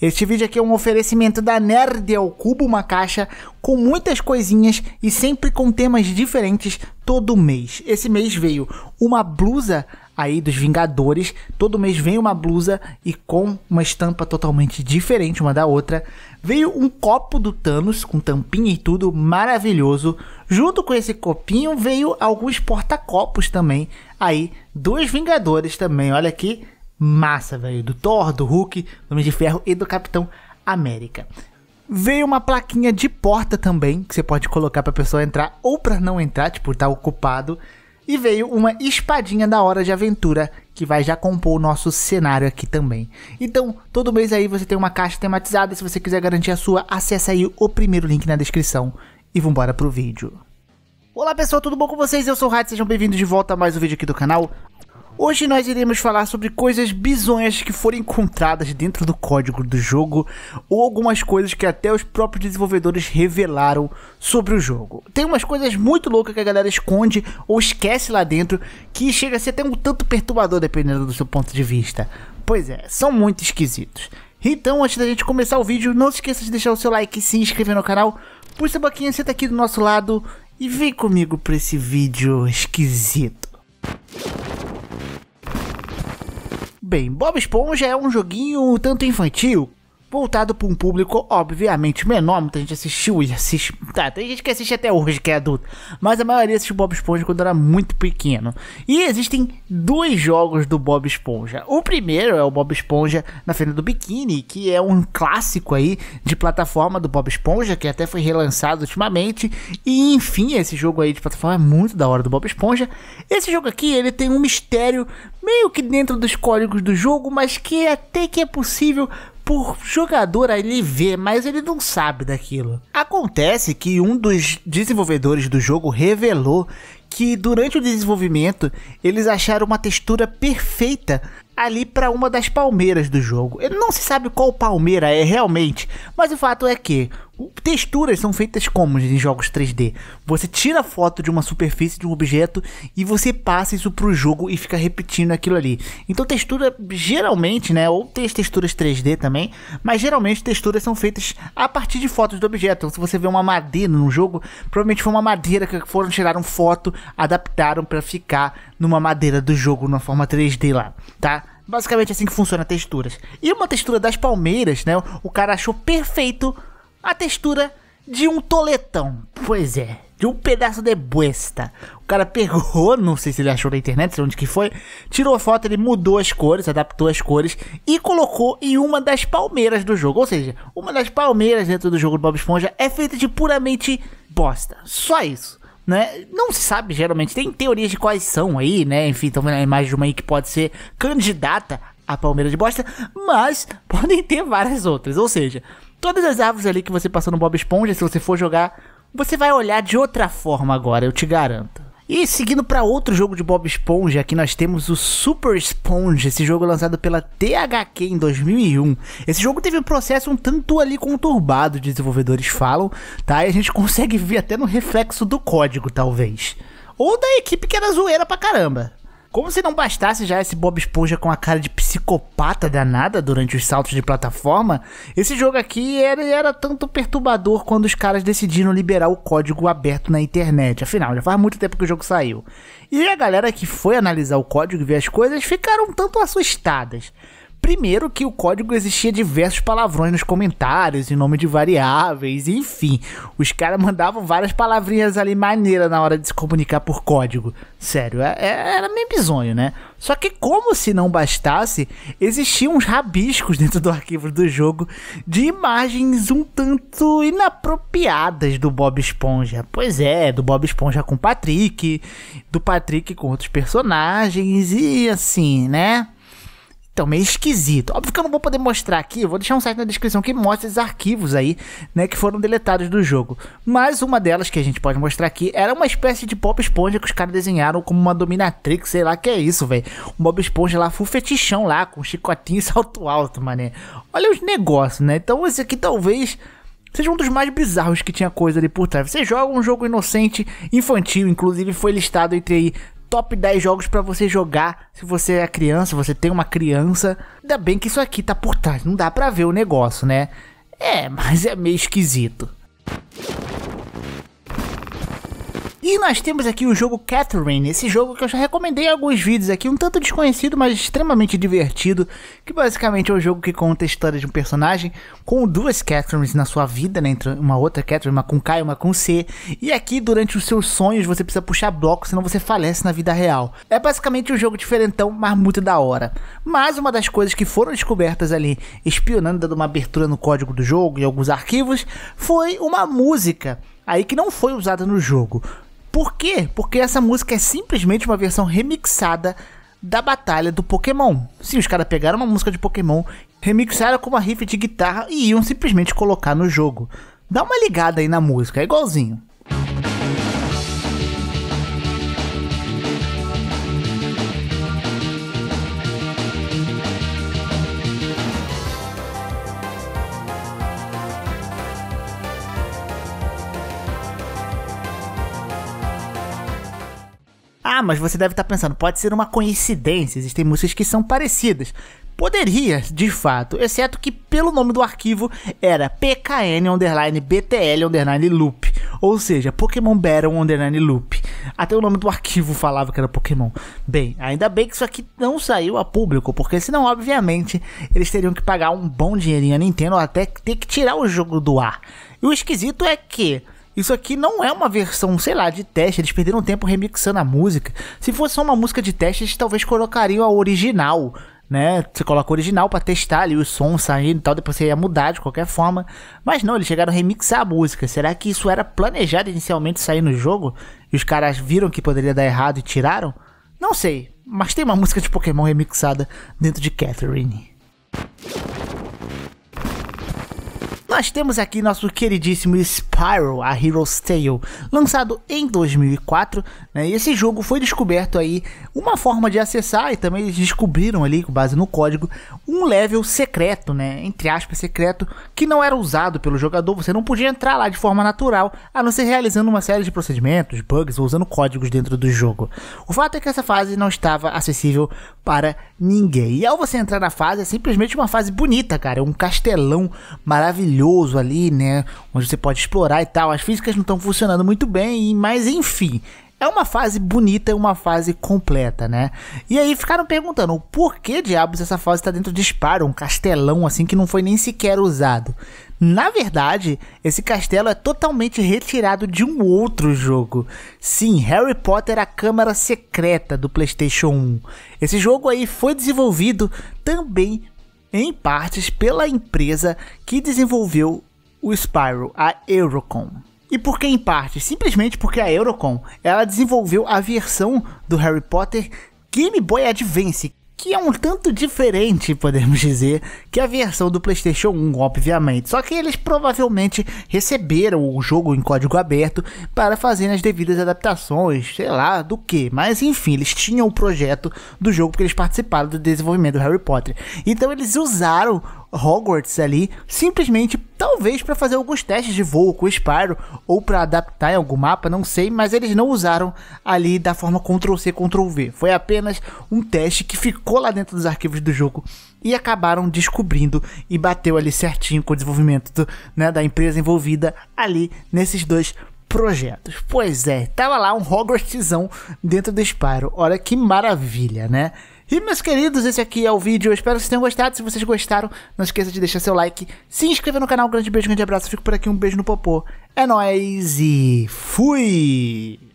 Este vídeo aqui é um oferecimento da Nerd ao Cubo, uma caixa com muitas coisinhas e sempre com temas diferentes todo mês. Esse mês veio uma blusa aí dos Vingadores, todo mês vem uma blusa e com uma estampa totalmente diferente uma da outra. Veio um copo do Thanos com tampinha e tudo, maravilhoso. Junto com esse copinho veio alguns porta-copos também aí dos Vingadores também. Olha aqui, massa, velho. Do Thor, do Hulk, do Homem de Ferro e do Capitão América. Veio uma plaquinha de porta também, que você pode colocar pra pessoa entrar ou pra não entrar, tipo, tá ocupado. E veio uma espadinha da Hora de Aventura, que vai já compor o nosso cenário aqui também. Então, todo mês aí você tem uma caixa tematizada, se você quiser garantir a sua, acessa aí o primeiro link na descrição. E vambora pro vídeo. Olá pessoal, tudo bom com vocês? Eu sou o Rádio, sejam bem-vindos de volta a mais um vídeo aqui do canal. Hoje nós iremos falar sobre coisas bizonhas que foram encontradas dentro do código do jogo ou algumas coisas que até os próprios desenvolvedores revelaram sobre o jogo. Tem umas coisas muito loucas que a galera esconde ou esquece lá dentro que chega a ser até um tanto perturbador dependendo do seu ponto de vista. Pois é, são muito esquisitos. Então, antes da gente começar o vídeo, não se esqueça de deixar o seu like e se inscrever no canal. Puxa a boquinha, senta aqui do nosso lado e vem comigo para esse vídeo esquisito. Bem, Bob Esponja é um joguinho tanto infantil voltado para um público obviamente menor. Muita gente assistiu e assiste. Tá, tem gente que assiste até hoje que é adulto, mas a maioria assistiu Bob Esponja quando era muito pequeno. E existem dois jogos do Bob Esponja. O primeiro é o Bob Esponja na Fenda do Biquíni, que é um clássico aí de plataforma do Bob Esponja, que até foi relançado ultimamente. E enfim, esse jogo aí de plataforma é muito da hora do Bob Esponja. Esse jogo aqui, ele tem um mistério meio que dentro dos códigos do jogo, mas que até que é possível por jogador ele vê, mas ele não sabe daquilo. Acontece que um dos desenvolvedores do jogo revelou que durante o desenvolvimento eles acharam uma textura perfeita ali para uma das palmeiras do jogo. Ele não se sabe qual palmeira é realmente, mas o fato é que texturas são feitas como em jogos 3D. Você tira foto de uma superfície de um objeto e você passa isso para o jogo e fica repetindo aquilo ali. Então textura geralmente, né, ou tem as texturas 3D também, mas geralmente texturas são feitas a partir de fotos do objeto. Então, se você vê uma madeira no jogo, provavelmente foi uma madeira que foram tiraram foto, adaptaram para ficar numa madeira do jogo na forma 3D lá, tá? Basicamente assim que funciona texturas. E uma textura das palmeiras, né? O cara achou perfeito a textura de um toletão. Pois é, de um pedaço de buesta. O cara pegou, não sei se ele achou na internet, sei onde que foi, tirou foto, ele mudou as cores, adaptou as cores e colocou em uma das palmeiras do jogo. Ou seja, uma das palmeiras dentro do jogo do Bob Esponja é feita de puramente bosta. Só isso né? Não se sabe, geralmente. Tem teorias de quais são aí, né? Enfim, estão vendo a imagem de uma aí que pode ser candidata a Palmeiras de Bosta, mas podem ter várias outras. Ou seja, todas as árvores ali que você passou no Bob Esponja, se você for jogar, você vai olhar de outra forma agora, eu te garanto. E seguindo para outro jogo de Bob Esponja, aqui nós temos o Super Sponge, esse jogo lançado pela THQ em 2001. Esse jogo teve um processo um tanto ali conturbado, desenvolvedores falam, tá? E a gente consegue ver até no reflexo do código, talvez. Ou da equipe que era zoeira pra caramba. Como se não bastasse já esse Bob Esponja com a cara de psicopata danada durante os saltos de plataforma, esse jogo aqui era, era tanto perturbador quando os caras decidiram liberar o código aberto na internet. Afinal, já faz muito tempo que o jogo saiu. E a galera que foi analisar o código e ver as coisas ficaram um tanto assustadas. Primeiro que o código existia diversos palavrões nos comentários, em nome de variáveis, enfim. Os caras mandavam várias palavrinhas ali maneiras na hora de se comunicar por código. Sério, é, é, era meio bizonho, né? Só que como se não bastasse, existiam uns rabiscos dentro do arquivo do jogo de imagens um tanto inapropriadas do Bob Esponja. Pois é, do Bob Esponja com Patrick, do Patrick com outros personagens e assim, né? Então, meio esquisito. Óbvio que eu não vou poder mostrar aqui, vou deixar um site na descrição que mostra esses arquivos aí, né, que foram deletados do jogo. Mas uma delas que a gente pode mostrar aqui era uma espécie de Bob Esponja que os caras desenharam como uma dominatrix, sei lá que é isso, velho. Um Bob Esponja lá, full fetichão lá, com chicotinho e salto alto, mané. Olha os negócios, né? Então esse aqui talvez seja um dos mais bizarros que tinha coisa ali por trás. Você joga um jogo inocente, infantil, inclusive foi listado entre aí top 10 jogos para você jogar se você é criança, você tem uma criança. Ainda bem que isso aqui tá por trás, não dá pra ver o negócio, né? É, mas é meio esquisito. E nós temos aqui o jogo Catherine, esse jogo que eu já recomendei em alguns vídeos aqui, um tanto desconhecido, mas extremamente divertido, que basicamente é um jogo que conta a história de um personagem com duas Catherines na sua vida, né, entre uma outra Catherine, uma com K e uma com C, e aqui durante os seus sonhos você precisa puxar blocos, senão você falece na vida real. É basicamente um jogo diferentão, mas muito da hora. Mas uma das coisas que foram descobertas ali, espionando, dando uma abertura no código do jogo e alguns arquivos, foi uma música aí que não foi usada no jogo. Por quê? Porque essa música é simplesmente uma versão remixada da batalha do Pokémon. Sim, os caras pegaram uma música de Pokémon, remixaram com uma riff de guitarra e iam simplesmente colocar no jogo. Dá uma ligada aí na música, é igualzinho. Ah, mas você deve estar pensando, pode ser uma coincidência, existem músicas que são parecidas. Poderia, de fato, exceto que pelo nome do arquivo era PKN underline BTL underline loop, ou seja, Pokémon Battle underline loop. Até o nome do arquivo falava que era Pokémon. Bem, ainda bem que isso aqui não saiu a público, porque senão, obviamente, eles teriam que pagar um bom dinheirinho a Nintendo até ter que tirar o jogo do ar. E o esquisito é que isso aqui não é uma versão, sei lá, de teste. Eles perderam tempo remixando a música. Se fosse só uma música de teste, eles talvez colocariam a original, né? Você coloca o original para testar ali o som saindo e tal, depois você ia mudar de qualquer forma. Mas não, eles chegaram a remixar a música. Será que isso era planejado inicialmente sair no jogo? E os caras viram que poderia dar errado e tiraram? Não sei, mas tem uma música de Pokémon remixada dentro de Catherine. Nós temos aqui nosso queridíssimo Spyro, a Hero's Tale, lançado em 2004, né? E esse jogo foi descoberto aí uma forma de acessar e também eles descobriram ali, com base no código, um level secreto, né? Entre aspas, secreto, que não era usado pelo jogador, você não podia entrar lá de forma natural, a não ser realizando uma série de procedimentos, bugs ou usando códigos dentro do jogo. O fato é que essa fase não estava acessível para ninguém. E ao você entrar na fase, é simplesmente uma fase bonita, cara, é um castelão maravilhoso maravilhoso ali, né? Onde você pode explorar e tal. As físicas não estão funcionando muito bem, mas enfim. É uma fase bonita e uma fase completa, né? E aí ficaram perguntando por que diabos essa fase está dentro de Spyro, um castelão assim que não foi nem sequer usado. Na verdade, esse castelo é totalmente retirado de um outro jogo. Sim, Harry Potter a Câmara Secreta do PlayStation 1. Esse jogo aí foi desenvolvido também em partes pela empresa que desenvolveu o Spyro, a Eurocom. E por que em parte? Simplesmente porque a Eurocom ela desenvolveu a versão do Harry Potter Game Boy Advance, que é um tanto diferente, podemos dizer, que a versão do PlayStation 1, obviamente. Só que eles provavelmente receberam o jogo em código aberto para fazer as devidas adaptações, sei lá, do que. Mas enfim, eles tinham o projeto do jogo porque eles participaram do desenvolvimento do Harry Potter. Então eles usaram Hogwarts ali, simplesmente talvez para fazer alguns testes de voo com o Spyro ou para adaptar em algum mapa, não sei, mas eles não usaram ali da forma Ctrl C Ctrl V. Foi apenas um teste que ficou lá dentro dos arquivos do jogo e acabaram descobrindo e bateu ali certinho com o desenvolvimento do, né, da empresa envolvida ali nesses dois projetos. Pois é, tava lá um Hogwartszão dentro do Spyro. Olha que maravilha, né? E meus queridos, esse aqui é o vídeo. Eu espero que vocês tenham gostado. Se vocês gostaram, não esqueça de deixar seu like, se inscrever no canal. Um grande beijo, um grande abraço. Fico por aqui, um beijo no popô. É nóis e fui!